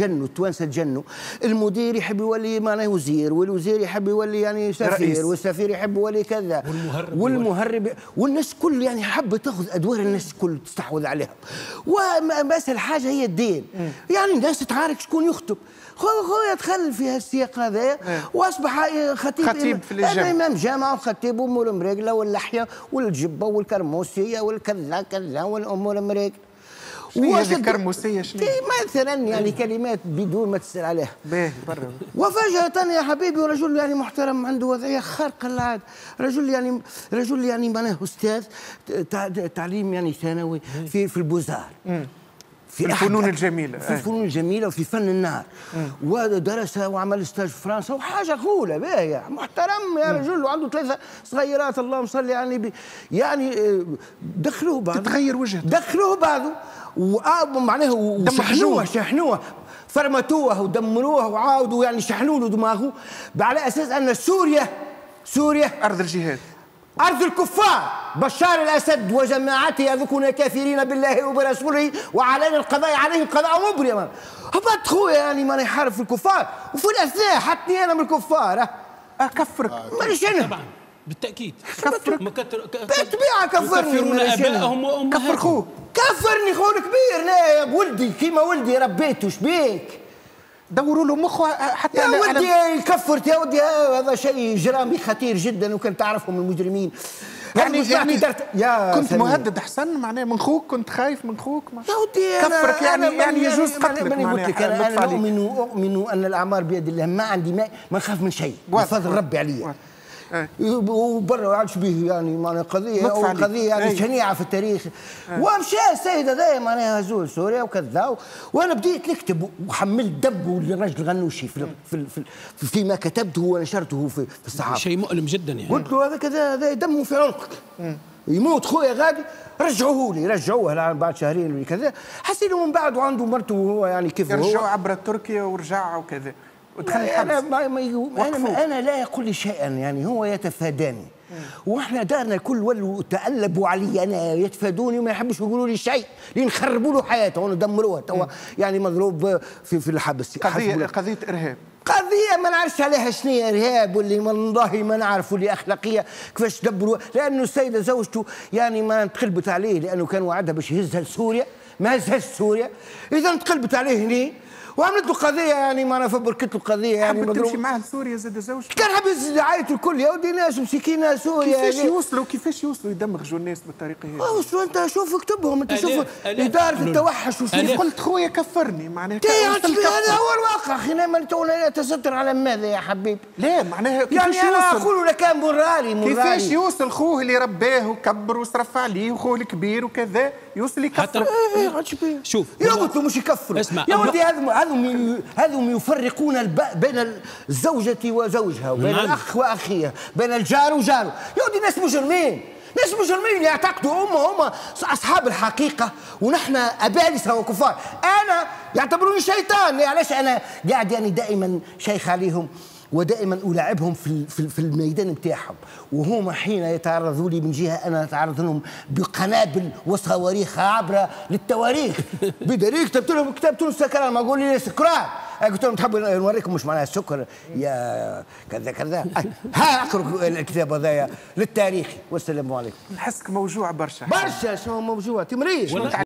جنوا التوانسه تجنوا المدير يحب يولي معناه وزير والوزير يحب يولي يعني سفير. والسفير يحب يولي كذا. والمهرب والمهرب والناس كل يعني حابة تاخذ أدوار الناس الكل تستحوذ عليها. واسهل حاجة هي الدين. م. يعني الناس تعارك شكون يخطب. خويا دخل في السياق هذا وأصبح خطيب خطيب في الجامعة. امام جامعة وخطيب امور المريقله واللحية والجبة والكرموسية والكذا كذا والامور المريقله هذه الكرموسية شنو؟ مثلا يعني كلمات بدون ما تسأل عليها. باهي وفجأة يا حبيبي رجل يعني محترم عنده وضعية خارقة للعادة رجل يعني رجل يعني معناه أستاذ تعليم يعني ثانوي في في البوزار. في الفنون الجميلة. في الفنون الجميلة وفي فن النار. ودرس وعمل ستاج في فرنسا وحاجة خولة باهية محترم يا رجل وعنده ثلاثة صغيرات اللهم صل يعني يعني آه، دخلوه بعض تتغير وجهته دخلوه بعضه ومعناه وشحنوه شحنوه. فرمتوه ودمروه وعاودوا يعني شحنوا له دماغه على أساس أن سوريا سوريا أرض الجهاد. أرض الكفار. بشار الأسد وجماعته يذكون كافرين بالله وبرسوله وعلينا القضاء عليهم قضاء مبرما هبط خويا يعني ما يحارب في الكفار. وفي الأثناء حطني أنا من الكفار. أكفرك. مانيش أنا. طبعا بالتأكيد. كفرك بالطبيعة كفرني يكفرون آبائهم وأمهاتهم. كفر خوك. كفرني خون كبير لا ولدي كيما ولدي ربيته شبيك دوروا له مخه حتى يا ودي كفرت يا ودي هذا شيء اجرامي خطير جدا وكان تعرفهم المجرمين. يعني يعني درت يا كنت سمير. مهدد أحسن؟ معناه من خوك؟ كنت خايف من خوك؟ ما يا ودي كفرك يعني يعني, يعني يجوز قتلك ماني قلت لك أنا, أنا اؤمن أؤمن أن الأعمار بيد الله ما عندي ما ما نخاف من شيء بفضل ربي علي. وبرا عادش به يعني معناها قضية أو قضيه يعني أي. شنيعة في التاريخ. ومشى السيد هذا معناها زول سوريا وكذا وأنا بديت نكتب وحملت دب للرجل غنوشي في في في فيما كتبته ونشرته في, في الصحافة. شيء مؤلم جدا يعني. قلت له هذا كذا هذا دمه في عنقك يموت خويا غادي رجعوه لي رجعوه بعد شهرين ولا كذا. حسينا من بعد وعنده مرته وهو يعني كيف هو. رجعوا عبر تركيا ورجع وكذا. ودخل أنا, ما ما أنا, أنا لا يقول لي شيئا يعني هو يتفاداني. وإحنا دارنا الكل ولوا تألبوا علي أنا يتفادوني وما يحبش يقولوا لي شيء لين خربوا له حياته ودمروها توا يعني مضروب في في الحبس. قضيه قضية إرهاب. قضية ما نعرفش عليها شنو إرهاب واللي والله ما نعرف واللي أخلاقية كيفاش دبروا. لأنه السيدة زوجته يعني ما تقلبت عليه لأنه كان وعدها باش يهزها لسوريا. ما هزهاش سوريا. إذا تقلبت عليه هني وعملت له قضية يعني ما أنا فبركت له قضية يعني حبت تمشي معاه لسوريا زاد زوج؟ كان حاب دعايه الكل يا ودي ناس مسكينه سوريا كيفاش يعني. يوصلوا؟ كيفاش يوصلوا يدمغوا الناس بالطريقة هذه؟ وصلوا أنت شوف اكتبهم أنت شوف إدارة التوحش وش قلت خويا كفرني معناها هذا هو الواقع. أخي ما تونا نتستر على ماذا يا حبيبي لا معناها كيفاش يعني أنا أقول لك كان مراري مراري كيفاش يوصل خوه اللي رباه وكبر وصرف عليه وخوه الكبير وكذا؟ يوصل يكفر. حتى شوف يا قلت مش يكفر. اسمع يا ولدي هذم هذم يفرقون بين الزوجة وزوجها وبين نعم. الأخ وأخيها بين الجار وجاره. يا ولدي ناس مجرمين. ناس مجرمين يعتقدوا هم هم أصحاب الحقيقة ونحن ابالسه وكفار أنا يعتبروني شيطان. علاش أنا قاعد يعني دائما شيخ عليهم؟ ودائما ألاعبهم في في الميدان نتاعهم وهما حين يتعرضوا لي من جهة أنا أتعرض لهم بقنابل وصواريخ عابرة للتواريخ. بدليل كتبت لهم كتبت لهم سكران ما أقول لي سكران قلت لهم تحبوا نوريكم مش معناها السكر يا كذا كذا. ها أقرأ الكتاب هذايا للتاريخ. والسلام عليكم. نحسك موجوع برشا. برشا شنو موجوع؟ تمريش